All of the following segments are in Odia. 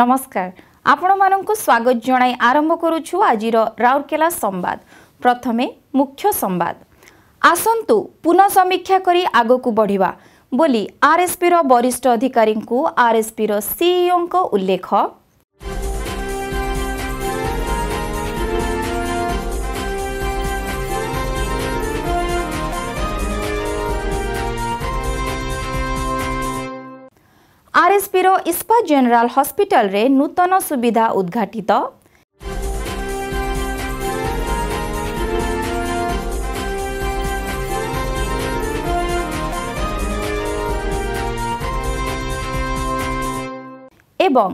ନମସ୍କାର। ଆପଣମାନଙ୍କୁ ସ୍ୱାଗତ ଜଣାଇ ଆରମ୍ଭ କରୁଛୁ ଆଜିର ରାଉରକେଲା ସମ୍ବାଦ। ପ୍ରଥମେ ମୁଖ୍ୟ ସମ୍ବାଦ। ଆସନ୍ତୁ ପୁନଃ ସମୀକ୍ଷା କରି ଆଗକୁ ବଢ଼ିବା ବୋଲି ଆର୍ଏସ୍ପିର ବରିଷ୍ଠ ଅଧିକାରୀଙ୍କୁ ଆର୍ଏସ୍ପିର ସିଇଓଙ୍କ ଉଲ୍ଲେଖ। ଆର୍ଏସ୍ପିର ଇସ୍ପାତ ଜେନେରାଲ ହସ୍ପିଟାଲରେ ନୂତନ ସୁବିଧା ଉଦ୍ଘାଟିତ। ଏବଂ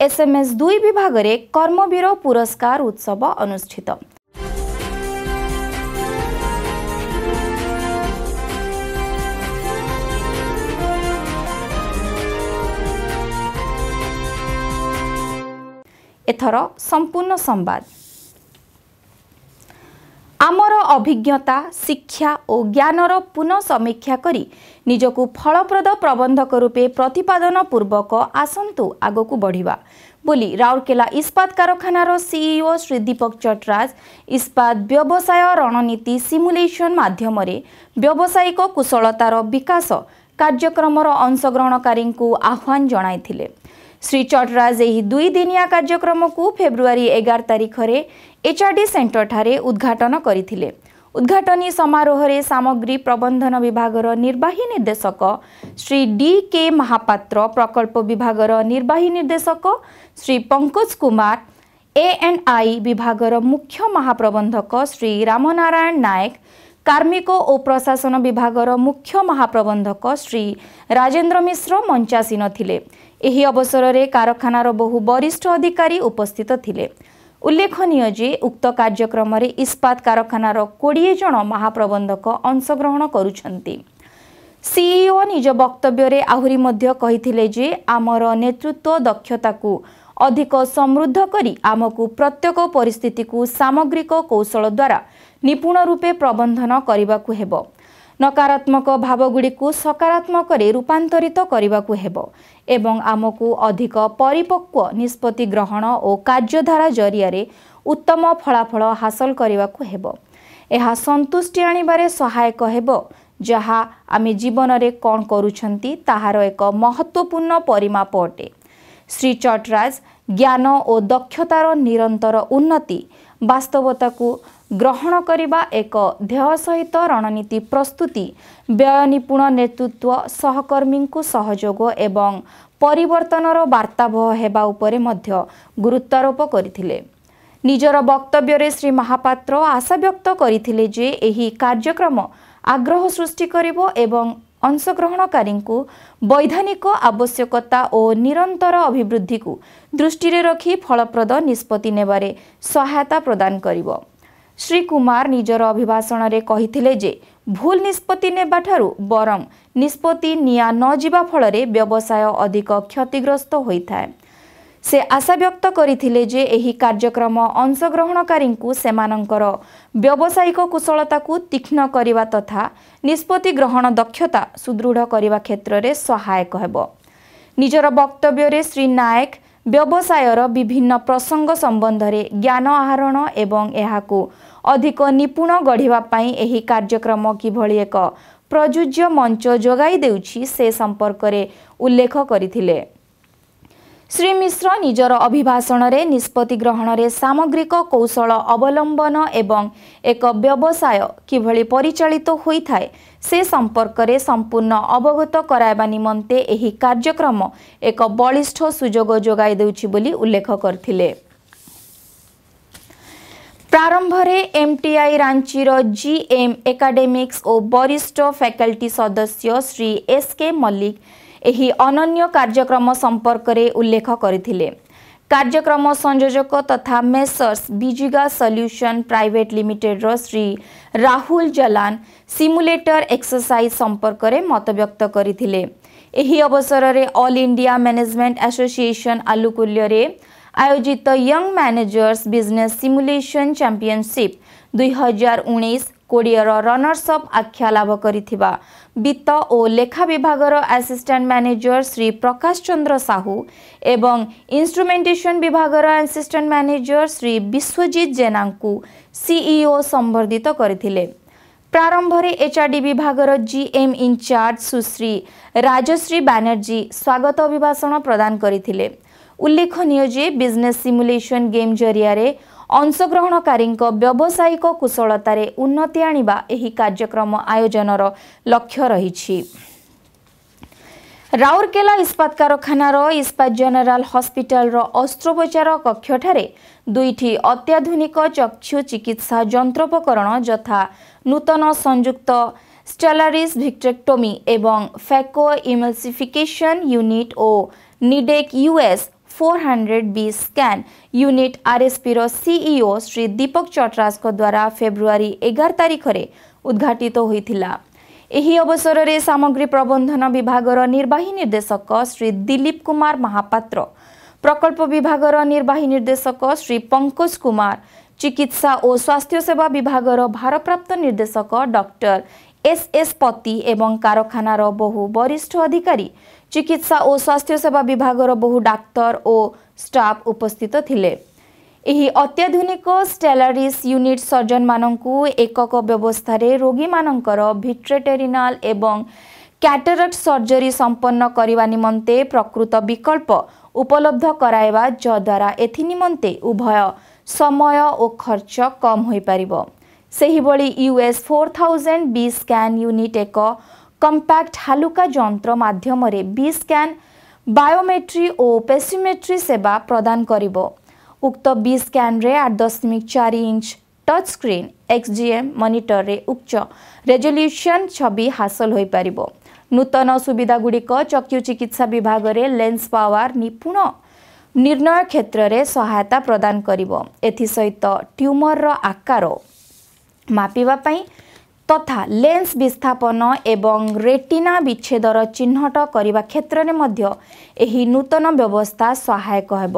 ଏସ୍ଏମ୍ଏସ୍ ଦୁଇ ବିଭାଗରେ କର୍ମବୀର ପୁରସ୍କାର ଉତ୍ସବ ଅନୁଷ୍ଠିତ। ଏଥର ସମ୍ପୂର୍ଣ୍ଣ ସମ୍ବାଦ। ଆମର ଅଭିଜ୍ଞତା ଶିକ୍ଷା ଓ ଜ୍ଞାନର ପୁନଃ ସମୀକ୍ଷା କରି ନିଜକୁ ଫଳପ୍ରଦ ପ୍ରବନ୍ଧକ ରୂପେ ପ୍ରତିପାଦନ ପୂର୍ବକ ଆସନ୍ତୁ ଆଗକୁ ବଢ଼ିବା ବୋଲି ରାଉରକେଲା ଇସ୍ପାତ କାରଖାନାର ସିଇଓ ଶ୍ରୀ ଦୀପକ ଚଟରାଜ ଇସ୍ପାତ ବ୍ୟବସାୟ ରଣନୀତି ସିମୁଲେସନ ମାଧ୍ୟମରେ ବ୍ୟବସାୟିକ କୁଶଳତାର ବିକାଶ କାର୍ଯ୍ୟକ୍ରମର ଅଂଶଗ୍ରହଣକାରୀଙ୍କୁ ଆହ୍ୱାନ ଜଣାଇଥିଲେ। ଶ୍ରୀ ଚଟରାଜ ଏହି ଦୁଇଦିନିଆ କାର୍ଯ୍ୟକ୍ରମକୁ ଫେବୃଆରୀ ଏଗାର ତାରିଖରେ ଏଚ୍ଆର୍ଡି ସେଣ୍ଟରଠାରେ ଉଦ୍ଘାଟନ କରିଥିଲେ। ଉଦ୍ଘାଟନୀ ସମାରୋହରେ ସାମଗ୍ରୀ ପ୍ରବନ୍ଧନ ବିଭାଗର ନିର୍ବାହୀ ନିର୍ଦ୍ଦେଶକ ଶ୍ରୀ ଡି କେ ମହାପାତ୍ର ପ୍ରକଳ୍ପ ବିଭାଗର ନିର୍ବାହୀ ନିର୍ଦ୍ଦେଶକ Shri Pankaj Kumar A and I ବିଭାଗର ମୁଖ୍ୟ ମହାପ୍ରବନ୍ଧକ ଶ୍ରୀ ରାମନାରାୟଣ ନାୟକ କାର୍ମିକ ଓ ପ୍ରଶାସନ ବିଭାଗର ମୁଖ୍ୟ ମହାପ୍ରବନ୍ଧକ ଶ୍ରୀ ରାଜେନ୍ଦ୍ର ମିଶ୍ର ମଞ୍ଚାସୀନ ଥିଲେ। ଏହି ଅବସରରେ କାରଖାନାର ବହୁ ବରିଷ୍ଠ ଅଧିକାରୀ ଉପସ୍ଥିତ ଥିଲେ। ଉଲ୍ଲେଖନୀୟ ଯେ ଉକ୍ତ କାର୍ଯ୍ୟକ୍ରମରେ ଇସ୍ପାତ କାରଖାନାର କୋଡ଼ିଏ ଜଣ ମହାପ୍ରବନ୍ଧକ ଅଂଶଗ୍ରହଣ କରୁଛନ୍ତି। ସିଇଓ ନିଜ ବକ୍ତବ୍ୟରେ ଆହୁରି ମଧ୍ୟ କହିଥିଲେ ଯେ ଆମର ନେତୃତ୍ୱ ଦକ୍ଷତାକୁ ଅଧିକ ସମୃଦ୍ଧ କରି ଆମକୁ ପ୍ରତ୍ୟେକ ପରିସ୍ଥିତିକୁ ସାମଗ୍ରିକ କୌଶଳ ଦ୍ୱାରା ନିପୁଣ ରୂପେ ପ୍ରବନ୍ଧନ କରିବାକୁ ହେବ। ନକାରାତ୍ମକ ଭାବଗୁଡ଼ିକୁ ସକାରାତ୍ମକରେ ରୂପାନ୍ତରିତ କରିବାକୁ ହେବ ଏବଂ ଆମକୁ ଅଧିକ ପରିପକ୍ୱ ନିଷ୍ପତ୍ତି ଗ୍ରହଣ ଓ କାର୍ଯ୍ୟଧାରା ଜରିଆରେ ଉତ୍ତମ ଫଳାଫଳ ହାସଲ କରିବାକୁ ହେବ। ଏହା ସନ୍ତୁଷ୍ଟି ଆଣିବାରେ ସହାୟକ ହେବ ଯାହା ଆମେ ଜୀବନରେ କ'ଣ କରୁଛନ୍ତି ତାହାର ଏକ ମହତ୍ତ୍ୱପୂର୍ଣ୍ଣ ପରିମାପ ଅଟେ। ଶ୍ରୀ ଚଟରାଜ ଜ୍ଞାନ ଓ ଦକ୍ଷତାର ନିରନ୍ତର ଉନ୍ନତି ବାସ୍ତବତାକୁ ଗ୍ରହଣ କରିବା ଏକ ଧ୍ୟେୟ ସହିତ ରଣନୀତି ପ୍ରସ୍ତୁତି ବ୍ୟୟ ନିପୁଣ ନେତୃତ୍ୱ ସହକର୍ମୀଙ୍କୁ ସହଯୋଗ ଏବଂ ପରିବର୍ତ୍ତନର ବାର୍ତ୍ତାବହ ହେବା ଉପରେ ମଧ୍ୟ ଗୁରୁତ୍ୱାରୋପ କରିଥିଲେ। ନିଜର ବକ୍ତବ୍ୟରେ ଶ୍ରୀ ମହାପାତ୍ର ଆଶାବ୍ୟକ୍ତ କରିଥିଲେ ଯେ ଏହି କାର୍ଯ୍ୟକ୍ରମ ଆଗ୍ରହ ସୃଷ୍ଟି କରିବ ଏବଂ ଅଂଶଗ୍ରହଣକାରୀଙ୍କୁ ବୈଧାନିକ ଆବଶ୍ୟକତା ଓ ନିରନ୍ତର ଅଭିବୃଦ୍ଧିକୁ ଦୃଷ୍ଟିରେ ରଖି ଫଳପ୍ରଦ ନିଷ୍ପତ୍ତି ନେବାରେ ସହାୟତା ପ୍ରଦାନ କରିବ। ଶ୍ରୀ କୁମାର ନିଜର ଅଭିଭାଷଣରେ କହିଥିଲେ ଯେ ଭୁଲ ନିଷ୍ପତ୍ତି ନେବାଠାରୁ ବରଂ ନିଷ୍ପତ୍ତି ନିଆ ନ ଯିବା ଫଳରେ ବ୍ୟବସାୟ ଅଧିକ କ୍ଷତିଗ୍ରସ୍ତ ହୋଇଥାଏ। ସେ ଆଶାବ୍ୟକ୍ତ କରିଥିଲେ ଯେ ଏହି କାର୍ଯ୍ୟକ୍ରମ ଅଂଶଗ୍ରହଣକାରୀଙ୍କୁ ସେମାନଙ୍କର ବ୍ୟବସାୟିକ କୁଶଳତାକୁ ତୀକ୍ଷ୍ଣ କରିବା ତଥା ନିଷ୍ପତ୍ତି ଗ୍ରହଣ ଦକ୍ଷତା ସୁଦୃଢ଼ କରିବା କ୍ଷେତ୍ରରେ ସହାୟକ ହେବ। ନିଜର ବକ୍ତବ୍ୟରେ ଶ୍ରୀ ନାୟକ ବ୍ୟବସାୟର ବିଭିନ୍ନ ପ୍ରସଙ୍ଗ ସମ୍ବନ୍ଧରେ ଜ୍ଞାନ ଆହରଣ ଏବଂ ଏହାକୁ ଅଧିକ ନିପୁଣ ଗଢ଼ିବା ପାଇଁ ଏହି କାର୍ଯ୍ୟକ୍ରମ କିଭଳି ଏକ ପ୍ରଯୁଜ୍ୟ ମଞ୍ଚ ଯୋଗାଇ ଦେଉଛି ସେ ସମ୍ପର୍କରେ ଉଲ୍ଲେଖ କରିଥିଲେ। ଶ୍ରୀ ମିଶ୍ର ନିଜର ଅଭିଭାଷଣରେ ନିଷ୍ପତ୍ତି ଗ୍ରହଣରେ ସାମଗ୍ରିକ କୌଶଳ ଅବଲମ୍ବନ ଏବଂ ଏକ ବ୍ୟବସାୟ କିଭଳି ପରିଚାଳିତ ହୋଇଥାଏ ସେ ସମ୍ପର୍କରେ ସମ୍ପୂର୍ଣ୍ଣ ଅବଗତ କରାଇବା ନିମନ୍ତେ ଏହି କାର୍ଯ୍ୟକ୍ରମ ଏକ ବଳିଷ୍ଠ ସୁଯୋଗ ଯୋଗାଇ ଦେଉଛି ବୋଲି ଉଲ୍ଲେଖ କରିଥିଲେ। ପ୍ରାରମ୍ଭରେ ଏମ୍ଟିଆଇ ରାଞ୍ଚିର ଜିଏମ୍ ଏକାଡେମିକ୍ସ ଓ ବରିଷ୍ଠ ଫ୍ୟାକଲ୍ଟି ସଦସ୍ୟ ଶ୍ରୀ ଏସ୍ କେ ମଲ୍ଲିକ ଏହି ଅନନ୍ୟ କାର୍ଯ୍ୟକ୍ରମ ସମ୍ପର୍କରେ ଉଲ୍ଲେଖ କରିଥିଲେ। କାର୍ଯ୍ୟକ୍ରମ ସଂଯୋଜକ ତଥା ମେସର୍ସ ବିଜିଗା ସଲ୍ୟୁସନ୍ ପ୍ରାଇଭେଟ୍ ଲିମିଟେଡ୍ର ଶ୍ରୀ ରାହୁଲ ଜଲାନ ସିମୁଲେଟର ଏକ୍ସରସାଇଜ୍ ସମ୍ପର୍କରେ ମତବ୍ୟକ୍ତ କରିଥିଲେ। ଏହି ଅବସରରେ ଅଲ୍ ଇଣ୍ଡିଆ ମ୍ୟାନେଜମେଣ୍ଟ ଆସୋସିଏସନ୍ ଆଲୁକୁଲ୍ୟରେ ଆୟୋଜିତ young managers business simulation championship ଦୁଇ ହଜାର ଉଣେଇଶ କୋଡ଼ିଏର ରନର୍ସ ଅପ୍ ଆଖ୍ୟା ଲାଭ କରିଥିବା ବିତ୍ତ ଓ ଲେଖା ବିଭାଗର ଆସିଷ୍ଟାଣ୍ଟ ମ୍ୟାନେଜର ଶ୍ରୀ ପ୍ରକାଶ ଚନ୍ଦ୍ର ସାହୁ ଏବଂ ଇନ୍ଷ୍ଟ୍ରୁମେଣ୍ଟେସନ ବିଭାଗର ଆସିଷ୍ଟାଣ୍ଟ ମ୍ୟାନେଜର ଶ୍ରୀ ବିଶ୍ୱଜିତ ଜେନାଙ୍କୁ ସିଇଓ ସମ୍ବର୍ଦ୍ଧିତ କରିଥିଲେ ପ୍ରାରମ୍ଭରେ ଏଚ୍ଆର୍ଡି ବିଭାଗର ଜିଏମ୍ ଇନଚାର୍ଜ ସୁଶ୍ରୀ ରାଜଶ୍ରୀ ବାନାର୍ଜୀ ସ୍ୱାଗତ ଅଭିଭାଷଣ ପ୍ରଦାନ କରିଥିଲେ ଉଲ୍ଲେଖନୀୟ ଯେ ବିଜନେସ୍ ସିମୁଲେସନ୍ ଗେମ୍ ଜରିଆରେ ଅଂଶଗ୍ରହଣକାରୀଙ୍କ ବ୍ୟବସାୟିକ କୁଶଳତାରେ ଉନ୍ନତି ଆଣିବା ଏହି କାର୍ଯ୍ୟକ୍ରମ ଆୟୋଜନର ଲକ୍ଷ୍ୟ ରହିଛି ରାଉରକେଲା ଇସ୍ପାତ କାରଖାନାର ଇସ୍ପାତ ଜେନେରାଲ ହସ୍ପିଟାଲର ଅସ୍ତ୍ରୋପଚାର କକ୍ଷଠାରେ ଦୁଇଟି ଅତ୍ୟାଧୁନିକ ଚକ୍ଷୁ ଚିକିତ୍ସା ଯନ୍ତ୍ରୋପକରଣ ଯଥା ନୂତନ ସଂଯୁକ୍ତ স্টেলারিস ভিক্ট্রেক্টোমি এবং ফ্যাকো ইমালসিফিকেশন ইউনিট ও Nidek US 400B scan unit आरएसपीर CEO Shri Deepak चट्रासଙ୍କ ଦ୍ୱାରା ଫେବୃଆରୀ ଏଗାର ତାରିଖରେ ଉଦ୍ଘାଟିତ ହୋଇଥିଲା ଏହି ଅବସରରେ ସାମଗ୍ରୀ ପ୍ରବନ୍ଧନ ବିଭାଗର ନିର୍ବାହୀ ନିର୍ଦ୍ଦେଶକ ଶ୍ରୀ ଦିଲ୍ଲୀପ କୁମାର ମହାପାତ୍ର ପ୍ରକଳ୍ପ ବିଭାଗର ନିର୍ବାହୀ ନିର୍ଦ୍ଦେଶକ ଶ୍ରୀ ପଙ୍କଜ କୁମାର ଚିକିତ୍ସା ଓ ସ୍ୱାସ୍ଥ୍ୟସେବା ବିଭାଗର ଭାରପ୍ରାପ୍ତ ନିର୍ଦ୍ଦେଶକ ଡକ୍ଟର ଏସ୍ଏସ୍ ପତି ଏବଂ କାରଖାନାର ବହୁ ବରିଷ୍ଠ ଅଧିକାରୀ ଚିକିତ୍ସା ଓ ସ୍ୱାସ୍ଥ୍ୟସେବା ବିଭାଗର ବହୁ ଡାକ୍ତର ଓ ଷ୍ଟାଫ୍ ଉପସ୍ଥିତ ଥିଲେ। ଏହି ଅତ୍ୟାଧୁନିକ ଷ୍ଟେଲାରିସ୍ ୟୁନିଟ୍ ସର୍ଜନମାନଙ୍କୁ ଏକକ ବ୍ୟବସ୍ଥାରେ ରୋଗୀମାନଙ୍କର ଭିଟ୍ରେଟେରିନାଲ ଏବଂ କ୍ୟାଟରକ୍ଟ ସର୍ଜରୀ ସମ୍ପନ୍ନ କରିବା ନିମନ୍ତେ ପ୍ରକୃତ ବିକଳ୍ପ ଉପଲବ୍ଧ କରାଇବା ଯଦ୍ୱାରା ଏଥିନିମନ୍ତେ ଉଭୟ ସମୟ ଓ ଖର୍ଚ୍ଚ କମ୍ ହୋଇପାରିବ। ସେହିଭଳି US four thousand B scan unit ଏକ କମ୍ପାକ୍ଟ ହାଲୁକା ଯନ୍ତ୍ର ମାଧ୍ୟମରେ ବି ସ୍କାନ୍ ବାୟୋମେଟ୍ରି ଓ ପେସିମେଟ୍ରି ସେବା ପ୍ରଦାନ କରିବ ଉକ୍ତ ବି ସ୍କାନ୍ରେ ଆଠ ଦଶମିକ ଚାରି ଇଞ୍ଚ ଟଚ୍ ସ୍କ୍ରିନ୍ ଏକ୍ସଜିଏମ୍ ମନିଟରରେ ଉଚ୍ଚ ରେଜଲ୍ୟୁସନ୍ ଛବି ହାସଲ ହୋଇପାରିବ ନୂତନ ସୁବିଧାଗୁଡ଼ିକ ଚକ୍ଷୁ ଚିକିତ୍ସା ବିଭାଗରେ ଲେନ୍ସ ପାୱାର ନିପୁଣ ନିର୍ଣ୍ଣୟ କ୍ଷେତ୍ରରେ ସହାୟତା ପ୍ରଦାନ କରିବ ଏଥିସହିତ ଟ୍ୟୁମରର ଆକାର ମାପିବା ପାଇଁ ତଥା ଲେନ୍ସ ବିସ୍ଥାପନ ଏବଂ ରେଟିନା ବିଚ୍ଛେଦର ଚିହ୍ନଟ କରିବା କ୍ଷେତ୍ରରେ ମଧ୍ୟ ଏହି ନୂତନ ବ୍ୟବସ୍ଥା ସହାୟକ ହେବ।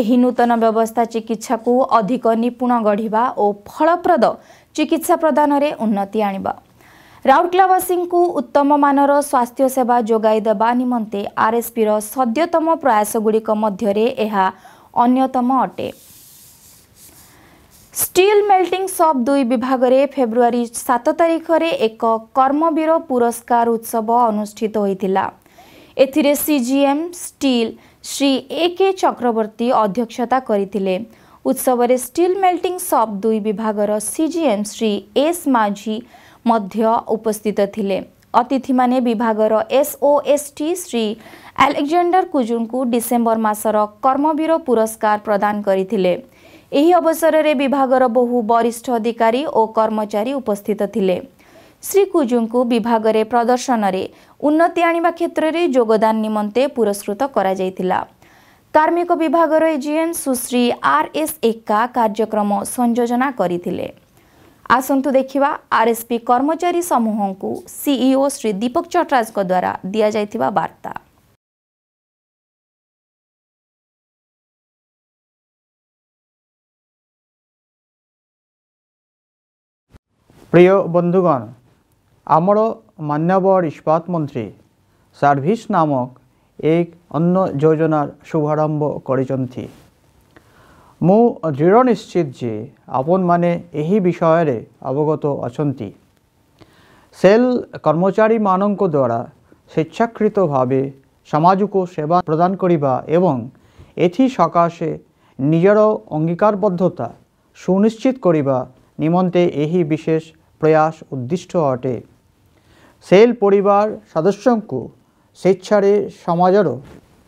ଏହି ନୂତନ ବ୍ୟବସ୍ଥା ଚିକିତ୍ସାକୁ ଅଧିକ ନିପୁଣ ଗଢ଼ିବା ଓ ଫଳପ୍ରଦ ଚିକିତ୍ସା ପ୍ରଦାନରେ ଉନ୍ନତି ଆଣିବା। ରାଉରକେଲାବାସୀଙ୍କୁ ଉତ୍ତମମାନର ସ୍ୱାସ୍ଥ୍ୟ ସେବା ଯୋଗାଇ ଦେବା ନିମନ୍ତେ ଆର୍ଏସ୍ପିର ସଦ୍ୟତମ ପ୍ରୟାସଗୁଡ଼ିକ ମଧ୍ୟରେ ଏହା ଅନ୍ୟତମ ଅଟେ। ଷ୍ଟିଲ୍ ମେଲ୍ଟିଂ ସପ୍ ଦୁଇ ବିଭାଗରେ ଫେବୃଆରୀ ସାତ ତାରିଖରେ ଏକ କର୍ମବୀର ପୁରସ୍କାର ଉତ୍ସବ ଅନୁଷ୍ଠିତ ହୋଇଥିଲା। ଏଥିରେ CGM steel Shri A K Chakraborty ଅଧ୍ୟକ୍ଷତା କରିଥିଲେ। ଉତ୍ସବରେ ଷ୍ଟିଲ୍ ମେଲ୍ଟିଂ ସପ୍ ଦୁଇ ବିଭାଗର ସିଜିଏମ୍ ଶ୍ରୀ ଏସ୍ ମାଝୀ ମଧ୍ୟ ଉପସ୍ଥିତ ଥିଲେ। ଅତିଥିମାନେ ବିଭାଗର ଏସ୍ଓଏସ୍ଟି ଶ୍ରୀ ଆଲେକ୍ଜାଣ୍ଡର କୁଜୁଙ୍କୁ ଡିସେମ୍ବର ମାସର କର୍ମବୀର ପୁରସ୍କାର ପ୍ରଦାନ କରିଥିଲେ। ଏହି ଅବସରରେ ବିଭାଗର ବହୁ ବରିଷ୍ଠ ଅଧିକାରୀ ଓ କର୍ମଚାରୀ ଉପସ୍ଥିତ ଥିଲେ। ଶ୍ରୀ କୁଜୁଙ୍କୁ ବିଭାଗରେ ପ୍ରଦର୍ଶନରେ ଉନ୍ନତି ଆଣିବା କ୍ଷେତ୍ରରେ ଯୋଗଦାନ ନିମନ୍ତେ ପୁରସ୍କୃତ କରାଯାଇଥିଲା। କାର୍ମିକ ବିଭାଗର ଏଜିଏମ୍ ସୁଶ୍ରୀ ଆର୍ ଏସ୍ ଏକା କାର୍ଯ୍ୟକ୍ରମ ସଂଯୋଜନା କରିଥିଲେ। ଆସନ୍ତୁ ଦେଖିବା ଆର୍ଏସ୍ପି କର୍ମଚାରୀ ସମୂହଙ୍କୁ ସିଇଓ ଶ୍ରୀ ଦୀପକ ଚଟ୍ରାଜଙ୍କ ଦ୍ୱାରା ଦିଆଯାଇଥିବା ବାର୍ତ୍ତା। প্রিয় বন্ধুগণ, আমার মান্যবর ইস্পাত মন্ত্রী সার্ভিস নামক এক অন্য যোজনার শুভারম্ভ করেছেন মু দৃঢ় নিশ্চিত যে আপন মানে এই বিষয়ে অবগত অনেক সেল কর্মচারী মানক দ্বারা স্বেচ্ছাকৃতভাবে সামাজিক সেবা প্রদান করিবা এবং এথি সকাশে নিজের অঙ্গীকারবদ্ধতা সুনিশ্চিত করিবা নিমন্তে এই বিশেষ ପ୍ରୟାସ ଉଦ୍ଦିଷ୍ଟ ଅଟେ ସେଲ୍ ପରିବାର ସଦସ୍ୟଙ୍କୁ ସ୍ୱେଚ୍ଛାରେ ସମାଜର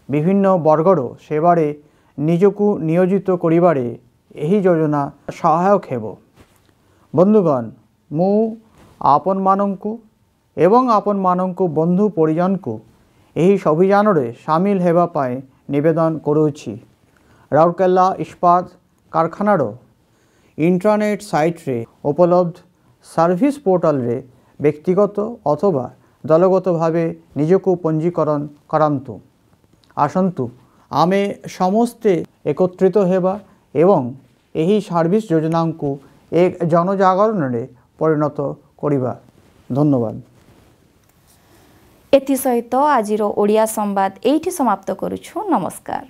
ବିଭିନ୍ନ ବର୍ଗର ସେବାରେ ନିଜକୁ ନିୟୋଜିତ କରିବାରେ ଏହି ଯୋଜନା ସହାୟକ ହେବ ବନ୍ଧୁଗଣ ମୁଁ ଆପଣମାନଙ୍କୁ ଏବଂ ଆପଣମାନଙ୍କ ବନ୍ଧୁ ପରିଜନଙ୍କୁ ଏହି ଅଭିଯାନରେ ସାମିଲ ହେବା ପାଇଁ ନିବେଦନ କରୁଅଛି ରାଉରକେଲା ଇସ୍ପାତ କାରଖାନାର ଇଣ୍ଟରନେଟ୍ ସାଇଟ୍ରେ ଉପଲବ୍ଧ ସର୍ଭିସ୍ ପୋର୍ଟାଲରେ ବ୍ୟକ୍ତିଗତ ଅଥବା ଦଳଗତ ଭାବେ ନିଜକୁ ପଞ୍ଜୀକରଣ କରାନ୍ତୁ ଆସନ୍ତୁ ଆମେ ସମସ୍ତେ ଏକତ୍ରିତ ହେବା ଏବଂ ଏହି ସର୍ଭିସ୍ ଯୋଜନାଙ୍କୁ ଏକ ଜନଜାଗରଣରେ ପରିଣତ କରିବା ଧନ୍ୟବାଦ ଏଥିସହିତ ଆଜିର ଓଡ଼ିଆ ସମ୍ବାଦ ଏଇଠି ସମାପ୍ତ କରୁଛୁ ନମସ୍କାର